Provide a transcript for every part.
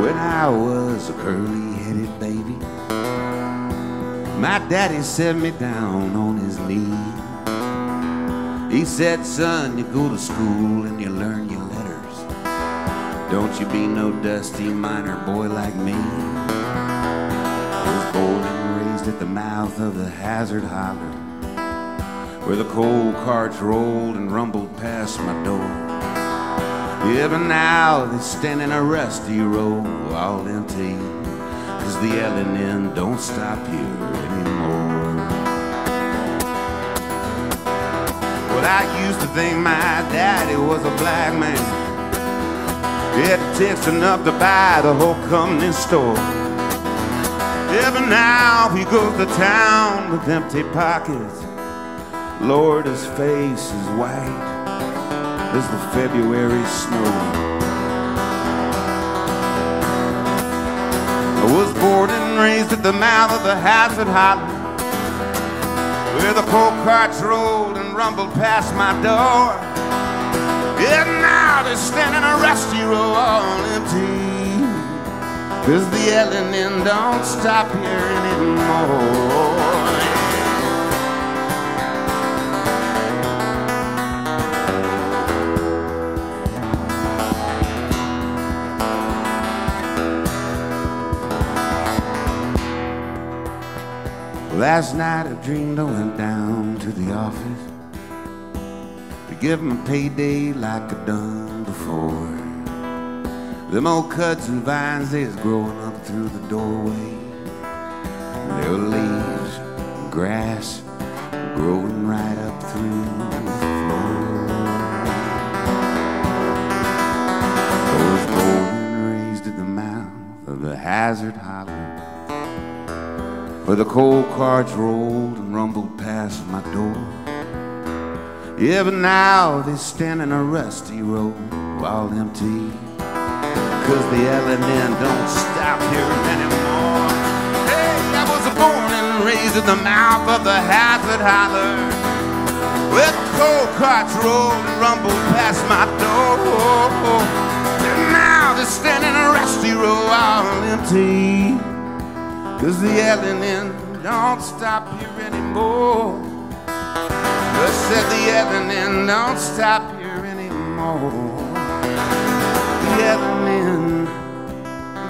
when I was a curly-headed baby. My daddy set me down on his knee. He said, son, you go to school and you learn your letters. Don't you be no dusty miner boy like me. I was born and raised at the mouth of the Hazard Holler, where the coal carts rolled and rumbled past my door. But now they stand in a rusty row, all empty, cause the L&N don't stop here anymore. Well, I used to think my daddy was a black man. Yeah, takes enough to buy the whole company store. But now he goes to town with empty pockets. Lord, his face is white as the February snow. I was born and raised at the mouth of the Hazard Hollow, where the coal carts rolled and rumbled past my door. Yeah, now they're standing a rusty row all empty, cause the L&N don't stop here anymore. Last night I dreamed I went down to the office to give my payday like I done before. Them old kudzu vines they was growing up through the doorway. There were leaves and grass growing right up through the floor. Was raised at the mouth of the Hazard Hollow where the coal carts rolled and rumbled past my door. Yeah, but now they stand in a rusty row, all empty, cause the L&N don't stop here anymore. Hey, I was born and raised in the mouth of the Hazard Holler, where the coal carts rolled and rumbled past my door. And now they're standing in a rusty row, all empty. Cause the L&N don't stop here anymore. I said the L&N don't stop here anymore. The L&N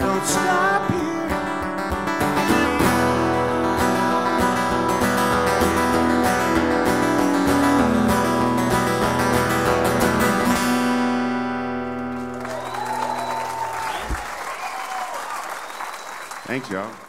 don't stop here. Thanks, y'all.